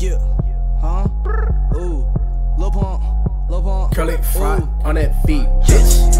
Yeah, huh? Ooh, low pump, low pump. Curly fry on that beat, bitch.